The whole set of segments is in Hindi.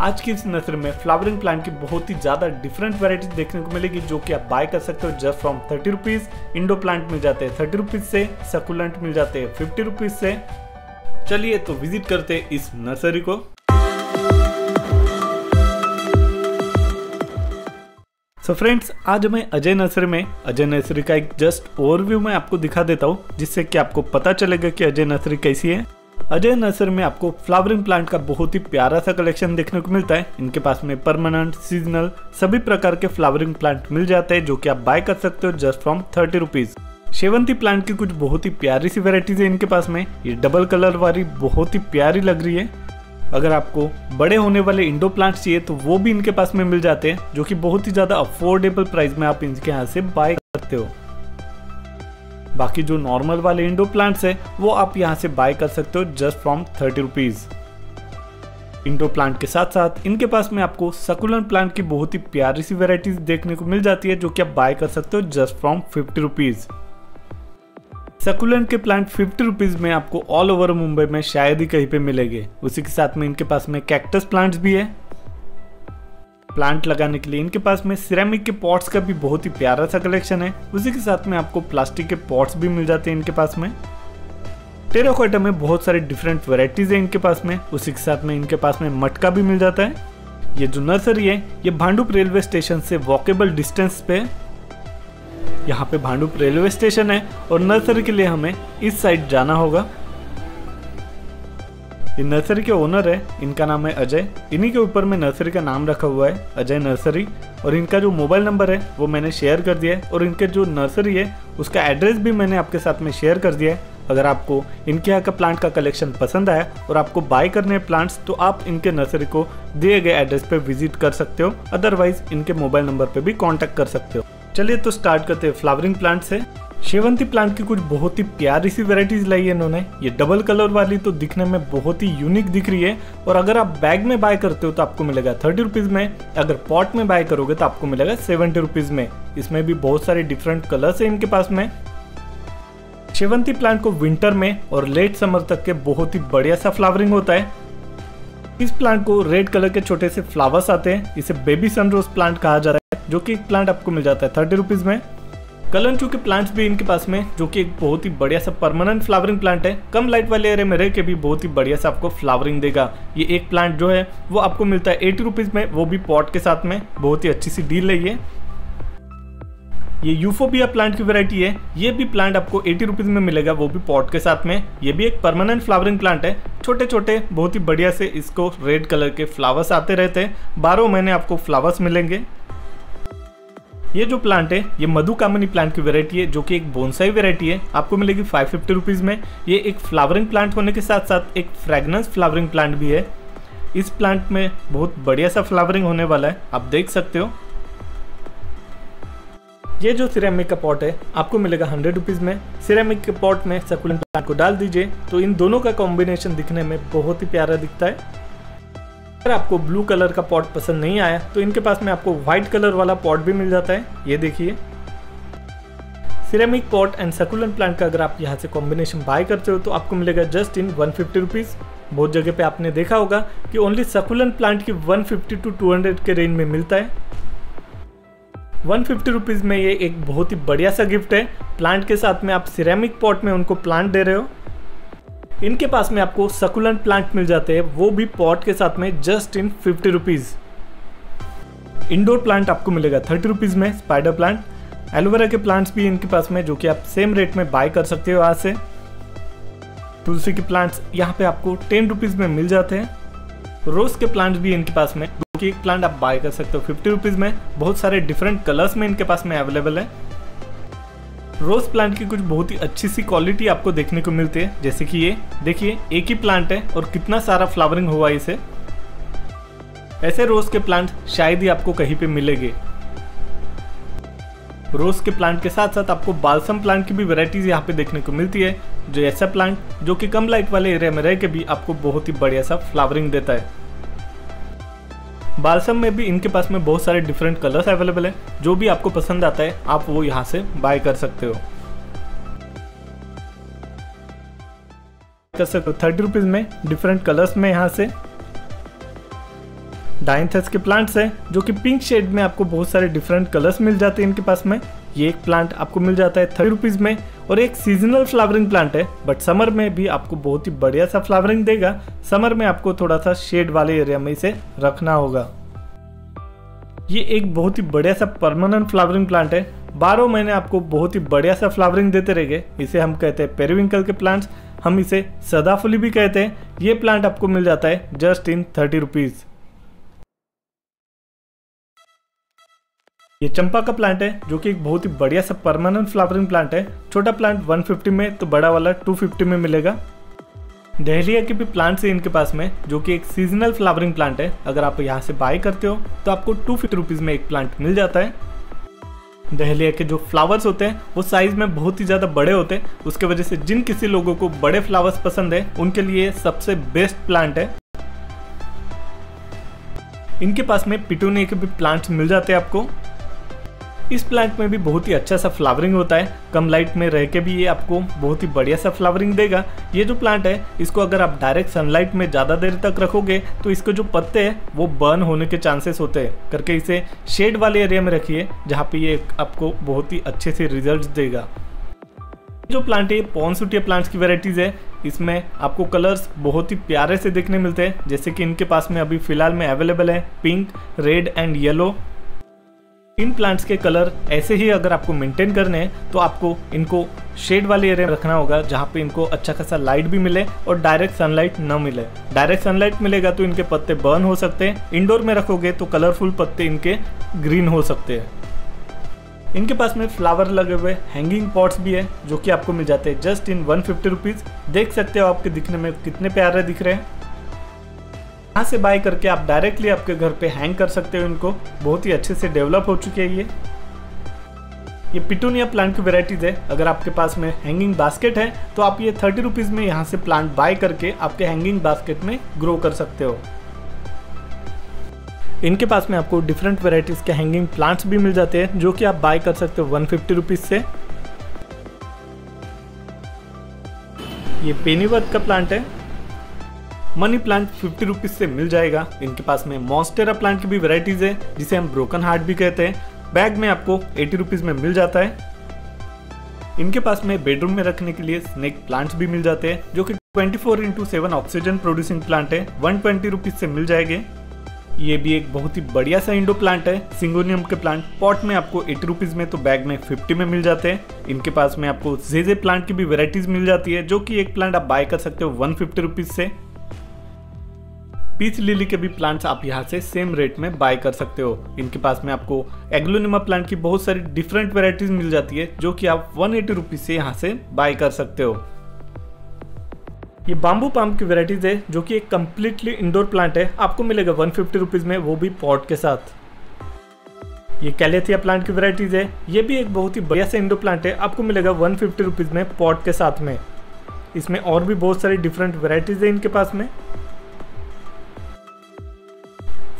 आज की इस नर्सरी में फ्लावरिंग प्लांट की बहुत ही ज़्यादा डिफरेंट वैरायटीज देखने को मिलेगी, जो कि आप बाय कर सकते हो just from thirty rupees indoor plant मिल जाते हैं थर्टी रुपीज़ से सकुलेंट मिल जाते हैं फिफ्टी रुपीज़ से। चलिए तो विज़िट करते हैं इस नर्सरी को। सो so फ्रेंड्स आज मैं अजय नर्सरी में, अजय नर्सरी का एक जस्ट ओवरव्यू मैं आपको दिखा देता हूँ, जिससे कि आपको पता चलेगा कि अजय नर्सरी कैसी है। अजय नर्सरी में आपको फ्लावरिंग प्लांट का बहुत ही प्यारा सा कलेक्शन देखने को मिलता है। इनके पास में परमानेंट सीजनल सभी प्रकार के फ्लावरिंग प्लांट मिल जाते हैं, जो कि आप बाय कर सकते हो जस्ट फ्रॉम थर्टी रुपीज़ शेवंती प्लांट की कुछ बहुत ही प्यारी सी वेराइटीज है इनके पास में। ये डबल कलर वाली बहुत ही प्यारी लग रही है। अगर आपको बड़े होने वाले इंडो प्लांट चाहिए तो वो भी इनके पास में मिल जाते हैं, जो कि बहुत ही ज़्यादा अफोर्डेबल प्राइस में आप इनके यहाँ से बाय करते हो। बाकी जो नॉर्मल वाले इंडो प्लांट्स है, वो आप यहाँ से बाय कर सकते हो just from thirty rupees indoor plant के साथ साथ, इनके पास में आपको सकुलन प्लांट की बहुत ही प्यारी सी वेराइटीज देखने को मिल जाती है, जो कि आप बाय कर सकते हो just from fifty rupees succulent के प्लांट फिफ्टी रुपीज़ में आपको ऑल ओवर मुंबई में शायद ही कहीं पे मिलेंगे। उसी के साथ में इनके पास में कैक्टस प्लांट्स भी है। प्लांट लगाने के लिए। इनके पास में सिरेमिक के पॉट्स का भी बहुत ही प्यारा सा कलेक्शन है। उसी के साथ में आपको प्लास्टिक के पॉट्स भी मिल जाते हैं इनके पास में। टेराकोटा में बहुत सारे डिफरेंट वेराइटीज है इनके पास में। उसी के साथ में इनके पास में मटका भी मिल जाता है। ये जो नर्सरी है, ये भांडुप रेलवे स्टेशन से वॉकेबल डिस्टेंस पे यहाँ पे भांडुप रेलवे स्टेशन है और नर्सरी के लिए हमें इस साइड जाना होगा। ये नर्सरी के ओनर है, इनका नाम है अजय। इन्हीं के ऊपर में नर्सरी का नाम रखा हुआ है, अजय नर्सरी। और इनका जो मोबाइल नंबर है, वो मैंने शेयर कर दिया है। और इनके जो नर्सरी है, उसका एड्रेस भी मैंने आपके साथ में शेयर कर दिया है। अगर आपको इनके यहाँ का प्लांट का कलेक्शन पसंद आया और आपको बाय करने हैं प्लांट्स तो आप इनके नर्सरी को दिए गए एड्रेस पे विज़िट कर सकते हो। अदरवाइज़ इनके मोबाइल नंबर पे भी कांटेक्ट कर सकते हो। चलिए तो स्टार्ट करते हैं फ्लावरिंग प्लांट से। शेवंती प्लांट की कुछ बहुत ही प्यारी सी वेराइटीज लाई है इन्होंने। ये डबल कलर वाली तो दिखने में बहुत ही यूनिक दिख रही है। और अगर आप बैग में बाय करते हो तो आपको मिलेगा थर्टी रुपीज़ में। अगर पॉट में बाय करोगे तो आपको मिलेगा सेवेंटी रुपीज़ में। इसमें भी बहुत सारे डिफरेंट कलर्स है इनके पास में। शेवंती प्लांट को विंटर में और लेट समर तक के बहुत ही बढ़िया सा फ्लावरिंग होता है। इस प्लांट को रेड कलर के छोटे से फ्लावर्स आते हैं। इसे बेबी सनरोज प्लांट कहा जा रहा है, जो कि प्लांट आपको मिल जाता है थर्टी रुपीज़ में। कलंचू के प्लांट्स भी इनके पास में, जो कि एक बहुत ही बढ़िया सा परमानेंट फ्लावरिंग प्लांट है। कम लाइट वाले एरिया में रह के भी बहुत ही बढ़िया सा आपको फ्लावरिंग देगा। ये एक प्लांट जो है, वो आपको मिलता है एटी रुपीज़ में, वो भी पॉट के साथ में। बहुत ही अच्छी सी डील है ये। ये यूफोबिया प्लांट की वैरायटी है। ये भी प्लांट आपको एटी रुपीज़ में मिलेगा, वो भी पॉट के साथ में। ये भी एक परमानेंट फ्लावरिंग प्लांट है। छोटे छोटे बहुत ही बढ़िया से इसको रेड कलर के फ्लावर्स आते रहते हैं। बारह महीने आपको फ्लावर्स मिलेंगे। ये जो प्लांट है, ये मधु कामनी प्लांट की वेरायटी है, जो कि एक बोनसाई वेरायटी है। आपको मिलेगी फाइव फिफ्टी रुपीज़ में। ये एक फ्लावरिंग प्लांट होने के साथ साथ एक फ्रेगनेंस फ्लावरिंग प्लांट भी है। इस प्लांट में बहुत बढ़िया सा फ्लावरिंग होने वाला है। आप देख सकते हो। ये जो सिरेमिक का पॉट है, आपको मिलेगा हंड्रेड रुपीज़ में। सिरेमिक के पॉट में सकुलेंट प्लांट को डाल दीजिए। तो इन दोनों का कॉम्बिनेशन दिखने में बहुत ही प्यारा दिखता है। अगर आपको ब्लू कलर का पॉट पसंद नहीं आया तो इनके पास में आपको व्हाइट कलर वाला पॉट भी मिल जाता है। ये देखिए। Ceramic pot and succulent plant का अगर आप यहाँ से कॉम्बिनेशन बाय करते हो तो आपको मिलेगा just in one fifty rupees बहुत जगह पे आपने देखा होगा कि ओनली सकुलेंट प्लांट की 150 टू 200 के रेंज में मिलता है। वन फिफ्टी रुपीज़ में ये एक बहुत ही बढ़िया सा गिफ्ट है। प्लांट के साथ में आप सिरेमिक पॉट में उनको प्लांट दे रहे हो। इनके पास में आपको सकुलेंट प्लांट मिल जाते हैं, वो भी पॉट के साथ में just in fifty rupees indoor plant आपको मिलेगा थर्टी रुपीज़ में स्पाइडर प्लांट एलोवेरा के प्लांट्स भी इनके पास में, जो कि आप सेम रेट में बाय कर सकते हो आज से। तुलसी के प्लांट्स यहाँ पे आपको टेन रुपीज़ में मिल जाते हैं। रोज के प्लांट्स भी इनके पास में, जो कि एक प्लांट आप बाय कर सकते हो फिफ्टी रुपीज़ में। बहुत सारे डिफरेंट कलर्स में इनके पास में अवेलेबल है। रोज प्लांट की कुछ बहुत ही अच्छी सी क्वालिटी आपको देखने को मिलती है। जैसे कि ये, देखिए, एक ही प्लांट है और कितना सारा फ्लावरिंग हुआ इसे। ऐसे रोज के प्लांट शायद ही आपको कहीं पे मिलेंगे। रोज के प्लांट के साथ साथ आपको बालसम प्लांट की भी वेराइटीज यहाँ पे देखने को मिलती है, जो ऐसा प्लांट, जो कि कम लाइट वाले एरिया में रह के भी आपको बहुत ही बढ़िया सा फ्लावरिंग देता है। बालसम में भी इनके पास में बहुत सारे डिफरेंट कलर्स अवेलेबल है। जो भी आपको पसंद आता है, आप वो यहाँ से बाय कर सकते हो। कर सकते हो। थर्टी रुपीज़ में डिफरेंट कलर्स में यहाँ से डाइंथस के प्लांट्स हैं, जो कि पिंक शेड में आपको बहुत सारे डिफरेंट कलर्स मिल जाते हैं इनके पास में। ये एक प्लांट आपको मिल जाता है थर्टी रुपीज़ में और एक सीजनल फ्लावरिंग प्लांट है बट समर में भी आपको बहुत ही बढ़िया सा फ्लावरिंग देगा। समर में आपको थोड़ा सा शेड वाले एरिया में इसे रखना होगा। ये एक बहुत ही बढ़िया सा परमानेंट फ्लावरिंग प्लांट है। बारह महीने आपको बहुत ही बढ़िया सा फ्लावरिंग देते रहेंगे। इसे हम कहते हैं पेरीविंकल के प्लांट्स हम इसे सदाफुली भी कहते हैं। ये प्लांट आपको मिल जाता है जस्ट इन थर्टी रुपीज़ ये चंपा का प्लांट है, जो कि एक बहुत ही बढ़िया सा परमानेंट फ्लावरिंग प्लांट है। छोटा प्लांट 150 में तो बड़ा वाला 250 में मिलेगा। डहलिया के भी प्लांट्स है इनके पास में, जो कि एक सीजनल फ्लावरिंग प्लांट है। अगर आप यहाँ से बाय करते हो तो आपको टू फिफ्टी में एक प्लांट मिल जाता है। डहलिया के जो फ्लावर्स होते हैं, वो साइज़ में बहुत ही ज़्यादा बड़े होते हैं। उसके वजह से जिन किसी लोगों को बड़े फ्लावर्स पसंद है, उनके लिए सबसे बेस्ट प्लांट है। इनके पास में पिटूनिया के भी प्लांट्स मिल जाते हैं आपको। इस प्लांट में भी बहुत ही अच्छा सा फ्लावरिंग होता है। कम लाइट में रह के भी ये आपको बहुत ही बढ़िया सा फ्लावरिंग देगा। ये जो प्लांट है, इसको अगर आप डायरेक्ट सनलाइट में ज़्यादा देर तक रखोगे तो इसके जो पत्ते हैं, वो बर्न होने के चांसेस होते हैं। करके इसे शेड वाले एरिया में रखिए, जहाँ पे ये आपको बहुत ही अच्छे से रिज़ल्ट देगा। जो प्लांट है पॉन्सुटिया प्लांट्स की वेराइटीज़ है। इसमें आपको कलर्स बहुत ही प्यारे से देखने मिलते हैं। जैसे कि इनके पास में अभी फ़िलहाल में अवेलेबल है पिंक रेड एंड येलो इन प्लांट्स के कलर ऐसे ही अगर आपको मेंटेन करने हैं तो आपको इनको शेड वाले एरिया में रखना होगा, जहाँ पे इनको अच्छा खासा लाइट भी मिले और डायरेक्ट सनलाइट न मिले। डायरेक्ट सनलाइट मिलेगा तो इनके पत्ते बर्न हो सकते हैं। इंडोर में रखोगे तो कलरफुल पत्ते इनके ग्रीन हो सकते हैं। इनके पास में फ्लावर लगे हुए हैंगिंग पॉट्स भी है, जो कि आपको मिल जाते हैं जस्ट इन वन फिफ्टी देख सकते हो आपके दिखने में कितने प्यारे दिख रहे हैं। यहाँ से बाय करके आप डायरेक्टली आपके घर पे हैंग कर सकते हो इनको। बहुत ही अच्छे से डेवलप हो चुके हैं ये। ये पिटूनिया प्लांट की वेराइटीज है। अगर आपके पास में हैंगिंग बास्केट है तो आप ये थर्टी रुपीज़ में यहाँ से प्लांट बाय करके आपके हैंगिंग बास्केट में ग्रो कर सकते हो। इनके पास में आपको डिफरेंट वेराइटीज़ के हैंगिंग प्लांट्स भी मिल जाते हैं, जो कि आप बाय कर सकते हो वन फिफ्टी रुपीज़ से। ये पेनीवर्थ का प्लांट है। मनी प्लांट फिफ्टी रुपीज़ से मिल जाएगा। इनके पास में मॉन्स्टेरा प्लांट की भी वेराइटीज है, जिसे हम ब्रोकन हार्ट भी कहते हैं। बैग में आपको एटी रुपीज़ में मिल जाता है। इनके पास में बेडरूम में रखने के लिए स्नेक प्लांट्स भी मिल जाते हैं, जो कि 24 four into seven oxygen producing plant है। वन ट्वेंटी रुपीज़ से मिल जाएँगे। ये भी एक बहुत ही बढ़िया सा इंडो प्लांट है। सिंगोनियम के प्लांट पॉट में आपको एटी रुपीज़ में तो बैग में फिफ्टी में मिल जाते हैं। इनके पास में आपको जेजे प्लांट की भी वेराइटीज मिल जाती है, जो कि एक प्लांट आप बाय कर सकते हो वन फिफ्टी रुपीज़ से। पीच लिली के भी प्लांट्स आप यहाँ से सेम रेट में बाय कर सकते हो। इनके पास में आपको एग्लोनिमा प्लांट की बहुत सारी डिफरेंट वेराइटीज मिल जाती है, जो कि आप वन एटी से यहाँ से बाय कर सकते हो। ये बाम्बू पाम की वेराइटीज है, जो कि एक कम्प्लीटली इंडोर प्लांट है। आपको मिलेगा वन फिफ्टी में वो भी पॉट के साथ। ये कैलेथिया प्लांट की वेराइटीज है। ये भी एक बहुत ही बढ़िया से इंडोर प्लांट है। आपको मिलेगा वन फिफ्टी में पॉट के साथ में। इसमें और भी बहुत सारी डिफरेंट वेराइटीज है इनके पास में।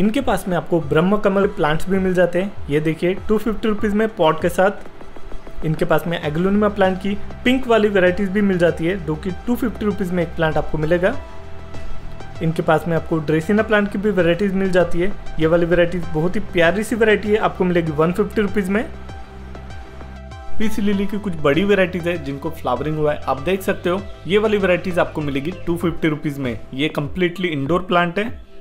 इनके पास में आपको ब्रह्म कमल प्लांट्स भी मिल जाते हैं। ये देखिए टू फिफ्टी रुपीज़ में पॉट के साथ इनके पास में एग्लोनिमा प्लांट की पिंक वाली वेराइटीज़ भी मिल जाती है, जो कि टू फिफ्टी रुपीज़ में एक प्लांट आपको मिलेगा। इनके पास में आपको ड्रेसिना प्लांट की भी वेराइटीज़ मिल जाती है। ये वाली वेराइटीज़ बहुत ही प्यारी सी वेराइटी है, आपको मिलेगी वन फिफ्टी रुपीज़ में। पीस लिली की कुछ बड़ी वेराइटीज है, जिनको फ्लावरिंग हुआ है, आप देख सकते हो। ये वाली वेराइटीज आपको मिलेगी टू फिफ्टी रुपीज़ में। ये कम्प्लीटली इंडोर प्लांट है।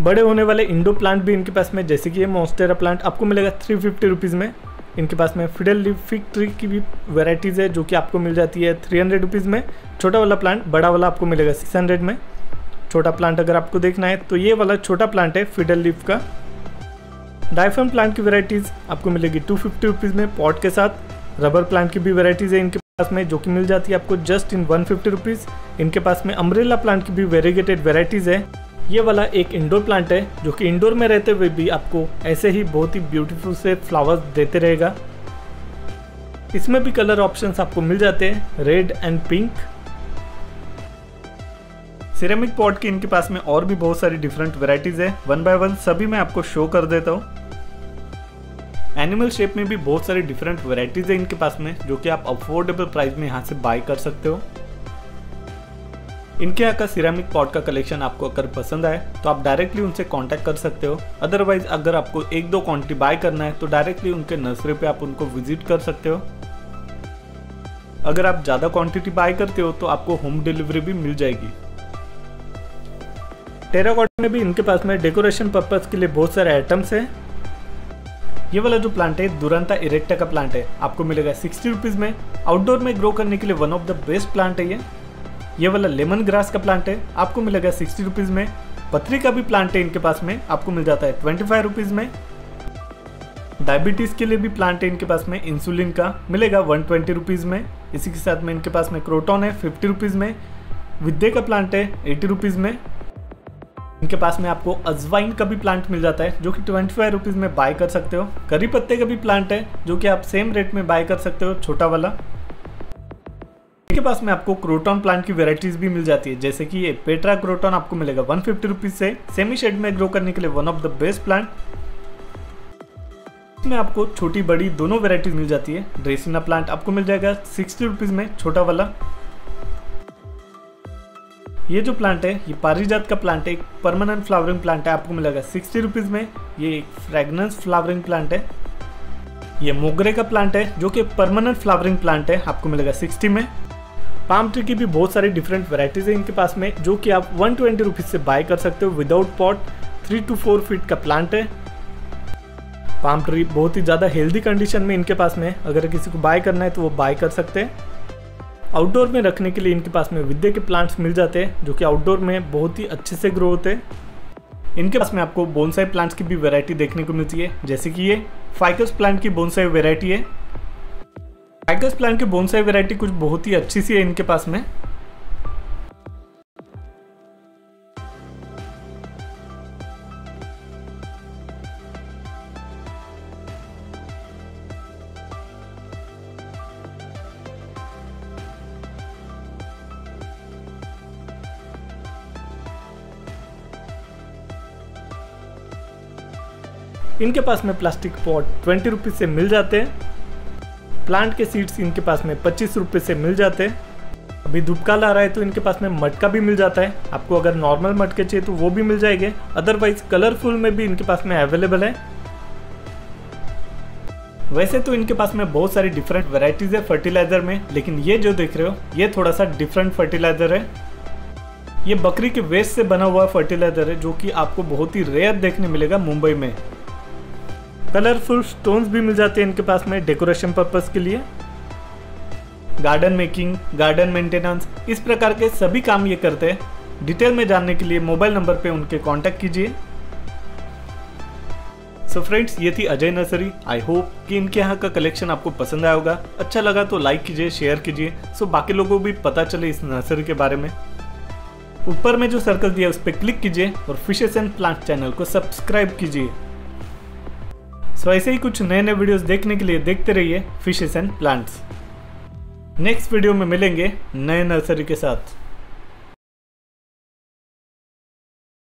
बड़े होने वाले इंडो प्लांट भी इनके पास में, जैसे कि ये मोस्टेरा प्लांट आपको मिलेगा थ्री फिफ्टी रुपीज़ में। इनके पास में फिडल लिव फिक ट्री की भी वेराइटीज़ है, जो कि आपको मिल जाती है थ्री हंड्रेड रुपीज़ में। छोटा वाला प्लांट बड़ा वाला आपको मिलेगा सिक्स हंड्रेड में। छोटा प्लांट अगर आपको देखना है तो ये वाला छोटा प्लांट है फिडल लिव का। डाइफन प्लांट की वेराइटीज़ आपको मिलेगी टू फिफ्टी रुपीज़ में पॉट के साथ। रबर प्लांट की भी वेराइटीज़ है इनके पास में, जो कि मिल जाती है आपको just in one fifty rupees इनके पास में अम्ब्रेला प्लांट की भी वेरीगेटेड वेराइटीज़ है। ये वाला एक इंडोर प्लांट है, जो कि इंडोर में रहते हुए भी आपको ऐसे ही बहुत ही ब्यूटीफुल से फ्लावर्स देते रहेगा। इसमें भी कलर ऑप्शंस आपको मिल जाते हैं red and pink ceramic pot के इनके पास में और भी बहुत सारी डिफरेंट वेराइटीज है। वन बाय वन सभी मैं आपको शो कर देता हूँ। एनिमल शेप में भी बहुत सारी डिफरेंट वेराइटीज है इनके पास में, जो कि आप अफोर्डेबल प्राइस में यहाँ से बाय कर सकते हो। इनके यहाँ का सिरामिक पॉट का कलेक्शन आपको अगर पसंद आए तो आप डायरेक्टली उनसे कांटेक्ट कर सकते हो। अदरवाइज़ अगर आपको एक दो क्वांटिटी बाय करना है तो डायरेक्टली उनके नर्सरी पे आप उनको विज़िट कर सकते हो। अगर आप ज़्यादा क्वांटिटी बाय करते हो तो आपको होम डिलीवरी भी मिल जाएगी। टेराकॉट में भी इनके पास में डेकोरेशन पर्पज के लिए बहुत सारे आइटम्स है। ये वाला जो प्लांट है दुरंता इरेक्टा का प्लांट है, आपको मिलेगा। सिक्सटी रुपीज़ में आउटडोर में ग्रो करने के लिए one of the best plant है ये। ये वाला लेमन ग्रास का प्लांट है। आपको मिलेगा सिक्सटी रुपीज़ में। पथरी का भी प्लांट है इनके पास में। आपको मिल जाता है ट्वेंटी फाइव रुपीज़ में। डायबिटीज़ के लिए भी प्लांट है इनके पास में। इंसुलिन का मिलेगा वन ट्वेंटी रुपीज़ में। इसी के साथ में इनके पास में क्रोटॉन है फिफ्टी रुपीज़ में। विद्या का प्लांट है एटी रुपीज़ में। इनके पास में आपको अजवाइन का भी प्लांट मिल जाता है, जो कि ट्वेंटी फाइव रुपीज़ में बाय कर सकते हो। करी पत्ते का भी प्लांट है, जो कि आप सेम रेट में बाय कर सकते हो, छोटा वाला। इनके पास में आपको क्रोटॉन प्लांट की वेराइटीज भी मिल जाती है। जैसे कि ये पेट्रा क्रोटॉन आपको मिलेगा वन फिफ्टी से। सेमी शेड में ग्रो करने के लिए one of the best plant इसमें आपको छोटी बड़ी दोनों वेराइटीज मिल जाती है। ड्रेसिना प्लांट आपको मिल जाएगा सिक्सटी रुपीज़ में, छोटा वाला। ये जो प्लांट है, ये पारिजात का प्लांट है, एक परमानेंट फ्लावरिंग प्लांट है, आपको मिलेगा सिक्सटी रुपीज़ में। ये एक फ्रेगनेंस फ्लावरिंग प्लांट है। ये मोगरे का प्लांट है, जो कि परमानेंट फ्लावरिंग प्लांट है, आपको मिलेगा सिक्सटी में। पाम ट्री की भी बहुत सारी डिफरेंट वेराइटीज़ है इनके पास में, जो कि आप वन ट्वेंटी रुपीज़ से बाय कर सकते हो without pot three two four feet का प्लांट है। पाम ट्री बहुत ही ज़्यादा हेल्दी कंडीशन में इनके पास में अगर किसी को बाय करना है तो वो बाय कर सकते हैं। आउटडोर में रखने के लिए इनके पास में विद्या के प्लांट्स मिल जाते हैं, जो कि आउटडोर में बहुत ही अच्छे से ग्रो होते हैं। इनके पास में आपको बोनसाई प्लांट्स की भी वैरायटी देखने को मिलती है, जैसे कि ये फाइकस प्लांट की बोनसाई वैरायटी है। फाइकस प्लांट की बोनसाई वैरायटी कुछ बहुत ही अच्छी सी है इनके पास में। इनके पास में प्लास्टिक पॉट ट्वेंटी रुपीज़ से मिल जाते हैं। प्लांट के सीड्स इनके पास में पच्चीस रुपये से मिल जाते हैं। अभी धूपकाल आ रहा है तो इनके पास में मटका भी मिल जाता है। आपको अगर नॉर्मल मटके चाहिए तो वो भी मिल जाएँगे। अदरवाइज़ कलरफुल में भी इनके पास में अवेलेबल है। वैसे तो इनके पास में बहुत सारी डिफरेंट वेराइटीज है फर्टिलाइज़र में, लेकिन ये जो देख रहे हो, ये थोड़ा सा डिफरेंट फर्टिलाइज़र है। ये बकरी के वेस्ट से बना हुआ फर्टिलाइज़र है, जो कि आपको बहुत ही रेयर देखने मिलेगा मुंबई में। कलरफुल स्टोन्स भी मिल जाते हैं इनके पास में डेकोरेशन पर्पज के लिए। गार्डन मेकिंग गार्डन मेंटेनेंस इस प्रकार के सभी काम ये करते हैं। डिटेल में जानने के लिए मोबाइल नंबर पे उनके कांटेक्ट कीजिए। सो फ्रेंड्स ये थी अजय नर्सरी। आई होप कि इनके यहाँ का कलेक्शन आपको पसंद आया होगा। अच्छा लगा तो लाइक कीजिए शेयर कीजिए। सो बाकी लोगों को भी पता चले इस नर्सरी के बारे में। ऊपर में जो सर्कल दिया उस पर क्लिक कीजिए और फिशेस एंड प्लांट चैनल को सब्सक्राइब कीजिए। सो ऐसे ही कुछ नए नए वीडियोस देखने के लिए देखते रहिए fishes and plants next video में मिलेंगे नए नर्सरी के साथ।